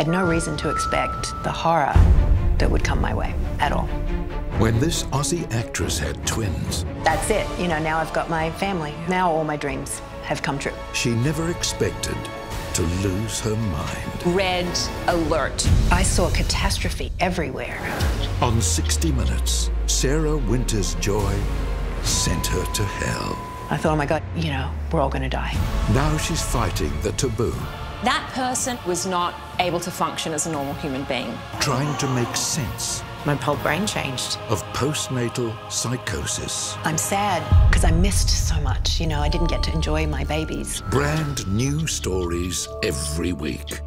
I had no reason to expect the horror that would come my way at all. When this Aussie actress had twins, That's it. You know, now I've got my family. Now all my dreams have come true. she never expected to lose her mind. Red alert. I saw catastrophe everywhere. On 60 Minutes, Sarah Wynter's joy sent her to hell. I thought, oh my God, you know, we're all going to die. Now she's fighting the taboo, That person was not able to function as a normal human being. trying to make sense My whole brain changed. of postnatal psychosis. I'm sad because I missed so much. You know, I didn't get to enjoy my babies. Brand new stories every week.